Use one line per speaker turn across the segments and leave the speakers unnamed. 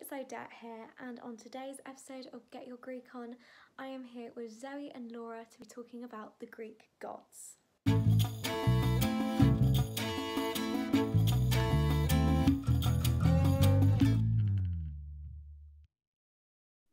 it's Odette here, and on today's episode of Get Your Greek On, I am here with Zoe and Laura to be talking about the Greek gods.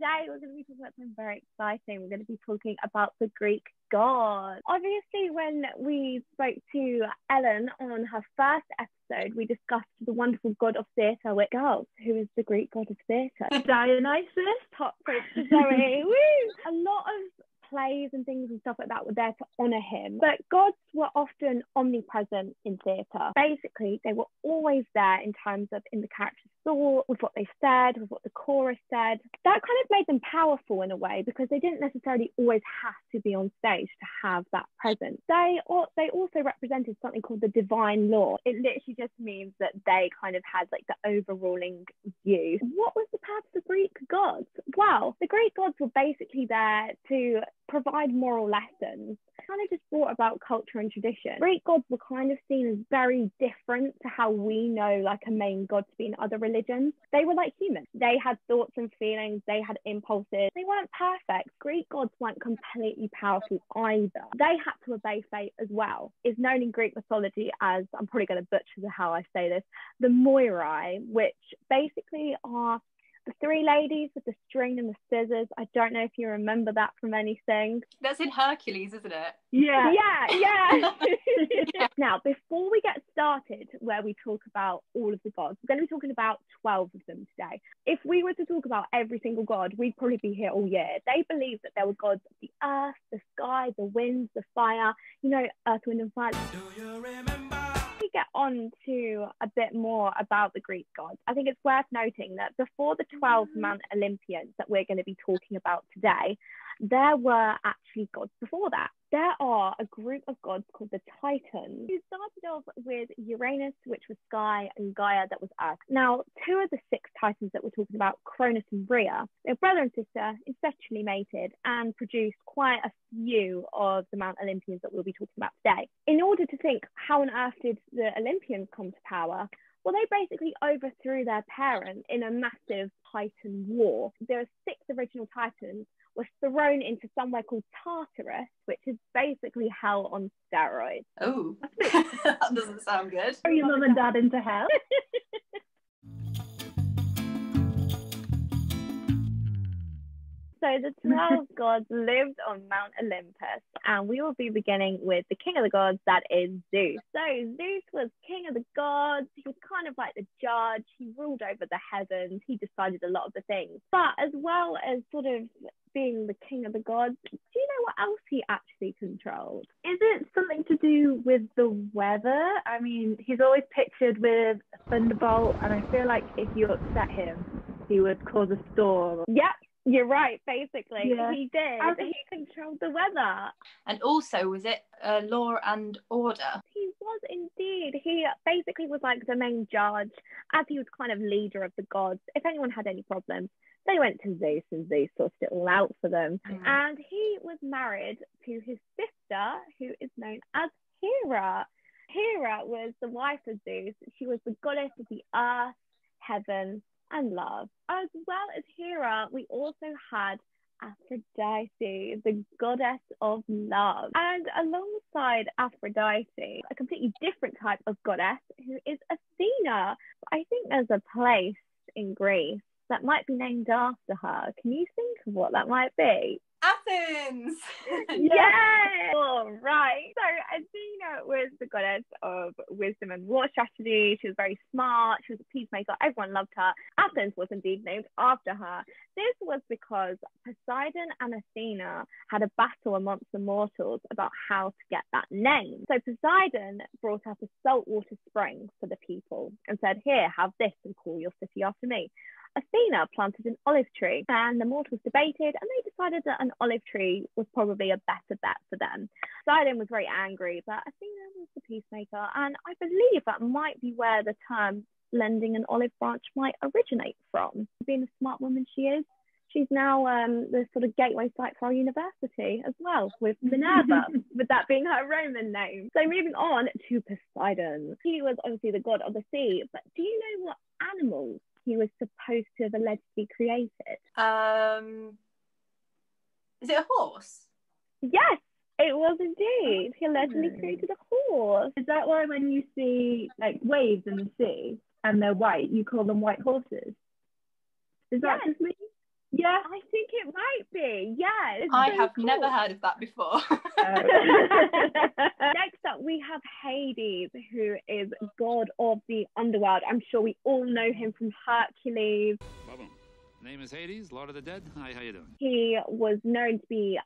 Today we're going to be talking about something very exciting. We're going to be talking about the Greek gods. Obviously, when we spoke to Ellen on her first episode, we discussed the wonderful god of theatre with girls, who is the Greek god of theatre.
Dionysus.
Top Zoe. Woo! A lot of plays and things and stuff like that were there to honor him. But gods were often omnipresent in theatre. Basically, they were always there in terms of in the character's thought, with what they said, with what the chorus said. That kind of made them powerful in a way because they didn't necessarily always have to be on stage to have that presence. They or they also represented something called the divine law. It literally just means that they kind of had like the overruling view. What was the purpose of the Greek gods? Well, the Greek gods were basically there to provide moral lessons kind of just brought about culture and tradition. Greek gods were kind of seen as very different to how we know like a main god to be in other religions. They were like humans. They had thoughts and feelings, they had impulses. They weren't perfect. Greek gods weren't completely powerful either. They had to obey fate as well. Is known in Greek mythology as I'm probably going to butcher how I say this, the Moirai, which basically are the three ladies with the string and the scissors. I don't know if you remember that from anything.
That's in Hercules, isn't it?
Yeah.
Yeah, yeah. now, before we get started, where we talk about all of the gods, we're going to be talking about 12 of them today. If we were to talk about every single god, we'd probably be here all year. They believed that there were gods of the earth, the sky, the winds, the fire, you know, earth, wind, and fire. Get on to a bit more about the Greek gods, I think it's worth noting that before the 12 Mount Olympians that we're going to be talking about today, there were actually gods before that. There are a group of gods called the Titans, who started off with Uranus, which was sky, and Gaia, that was earth. Now, two of the six Titans that we're talking about, Cronus and Rhea, they're brother and sister, incestually mated, and produced quite a few of the Mount Olympians that we'll be talking about today. In order to think how on earth did the Olympians come to power, well, they basically overthrew their parent in a massive Titan war. There are six original Titans was thrown into somewhere called Tartarus, which is basically hell on steroids.
Oh, that doesn't sound good.
Are your mum and dad into hell?
So the 12 gods lived on Mount Olympus, and we will be beginning with the king of the gods, that is Zeus. So Zeus was king of the gods. He was kind of like the judge. He ruled over the heavens. He decided a lot of the things. But as well as sort of being the king of the gods, do you know what else he actually controlled?
Is it something to do with the weather? I mean, he's always pictured with a thunderbolt, and I feel like if you upset him, he would cause a storm.
Yep, you're right, basically.
Yeah.
He did. He controlled the weather.
And also, was it uh, law and order?
He was indeed. He basically was like the main judge, as he was kind of leader of the gods. If anyone had any problems, they went to Zeus and Zeus sorted it all out for them.
Mm.
And he was married to his sister, who is known as Hera. Hera was the wife of Zeus. She was the goddess of the earth, heaven, and love. As well as Hera, we also had Aphrodite, the goddess of love. And alongside Aphrodite, a completely different type of goddess who is Athena. I think there's a place in Greece that might be named after her. Can you think of what that might be?
Athens.
Yay! All right. So Athena was the goddess of wisdom and war strategy. She was very smart. She was a peacemaker. Everyone loved her. Athens was indeed named after her. This was because Poseidon and Athena had a battle amongst the mortals about how to get that name. So Poseidon brought up a saltwater spring for the people and said, Here, have this and call your city after me. Athena planted an olive tree, and the mortals debated, and they decided that an olive tree was probably a better bet for them. Poseidon was very angry, but Athena was the peacemaker, and I believe that might be where the term lending an olive branch might originate from. Being a smart woman she is, she's now um, the sort of gateway site for our university as well, with Minerva, with that being her Roman name. So moving on to Poseidon. He was obviously the god of the sea, but do you know what animals he was supposed to have allegedly created?
Um, is it a horse?
Yes, it was indeed. He allegedly created a horse.
Is that why when you see like waves in the sea and they're white, you call them white horses? Is that
Yes.
just me? Yeah.
I think it might be. Yeah.
I have
cool.
never heard of that before.
Next up, we have Hades, who is god of the underworld. I'm sure we all know him from Hercules.
Name is Hades, Lord of the Dead. Hi, how you doing?
He was known to be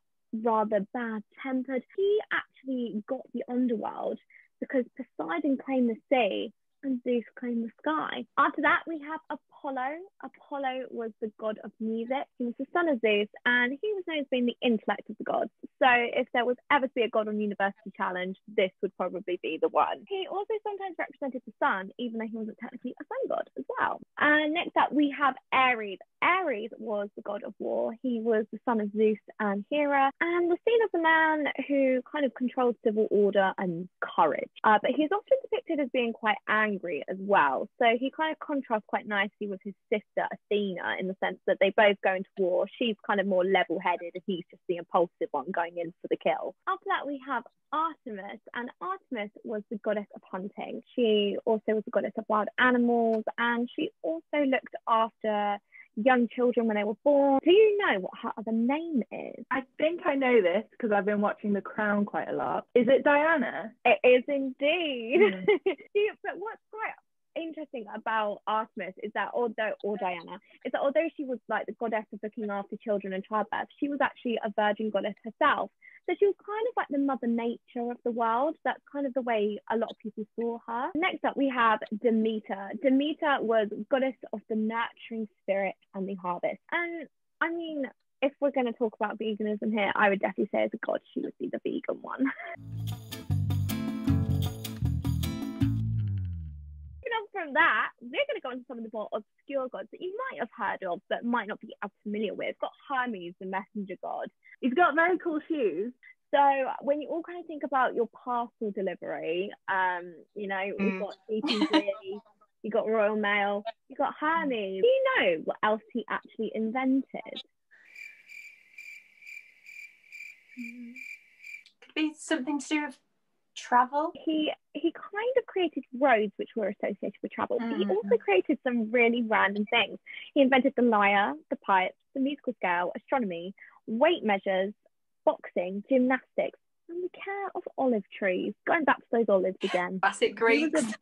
rather bad tempered. He actually got the underworld because Poseidon claimed the sea and Zeus claimed the sky. After that, we have Apollo. Apollo was the god of music. He was the son of Zeus and he was known as being the intellect of the gods. So if there was ever to be a god on University Challenge, this would probably be the one. He also sometimes represented the sun, even though he wasn't technically a sun god as well. And next up, we have Ares. Ares was the god of war. He was the son of Zeus and Hera, and was seen as a man who kind of controlled civil order and courage. Uh, but he's often depicted as being quite angry as well. So he kind of contrasts quite nicely with his sister Athena in the sense that they both go into war. She's kind of more level headed, and he's just the impulsive one going in for the kill. After that, we have Artemis, and Artemis was the goddess of hunting. She also was the goddess of wild animals, and she also looked after young children when they were born. Do you know what her other name is?
I think I know this because I've been watching The Crown quite a lot. Is it Diana?
It is indeed.
Mm.
But what's quite interesting about Artemis is that although or Diana is that although she was like the goddess of looking after children and childbirth, she was actually a virgin goddess herself. So she was kind of like the mother nature of the world. That's kind of the way a lot of people saw her. Next up, we have Demeter. Demeter was goddess of the nurturing spirit and the harvest. And I mean, if we're going to talk about veganism here, I would definitely say as a god, she would be the vegan one. From that, we're going to go into some of the more obscure gods that you might have heard of, but might not be as familiar with. We've got Hermes, the messenger god.
He's got very cool shoes.
So when you all kind of think about your parcel delivery, um, you know, we've
Mm.
got CPG, you got Royal Mail, you got Hermes. Do you know what else he actually invented?
Could be something to do with travel.
He he kind of created roads which were associated with travel. But he
mm.
also created some really random things. He invented the lyre, the pipes, the musical scale, astronomy, weight measures, boxing, gymnastics, and the care of olive trees. Going back to those olives again.
Classic Greeks.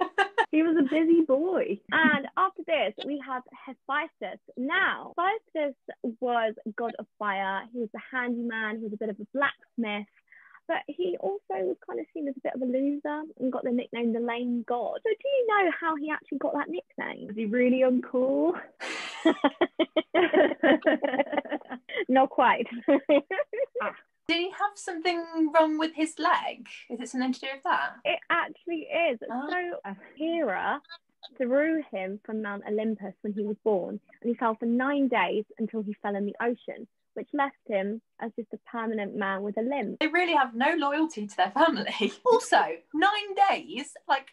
He was a busy boy.
And after this, we have Hephaestus. Now, Hephaestus was god of fire. He was a handyman. He was a bit of a blacksmith. But he also was kind of seen as a bit of a loser and got the nickname the lame god. So do you know how he actually got that nickname?
Was he really uncool?
Not quite.
Did he have something wrong with his leg? Is it something to do with that?
it actually is.
Oh.
So Hera threw him from Mount Olympus when he was born, and he fell for nine days until he fell in the ocean, which left him as just a permanent man with a limp.
They really have no loyalty to their family. Also, nine days, like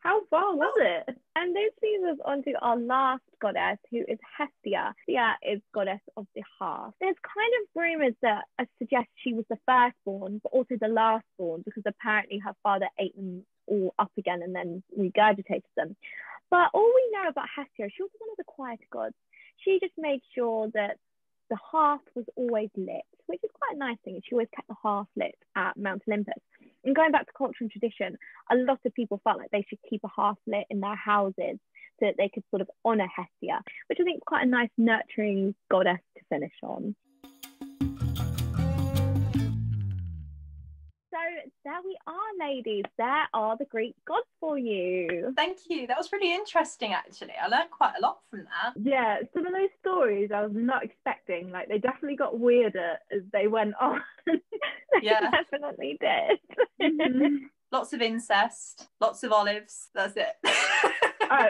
How far was it?
And this leads us on to our last goddess, who is Hestia. Hestia is goddess of the hearth. There's kind of rumours that uh, suggest she was the firstborn, but also the lastborn, because apparently her father ate them all up again and then regurgitated them. But all we know about Hestia, she was one of the quiet gods. She just made sure that the hearth was always lit, which is quite a nice thing. She always kept the hearth lit at Mount Olympus. And going back to culture and tradition, a lot of people felt like they should keep a hearth lit in their houses so that they could sort of honour Hestia, which I think is quite a nice nurturing goddess to finish on. There we are, ladies. There are the Greek gods for you.
thank you. That was really interesting actually. I learned quite a lot from that.
Yeah, some of those stories I was not expecting. Like they definitely got weirder as they went on.
Yeah.
definitely did. Mm-hmm.
Lots of incest, lots of olives. That's it.
oh.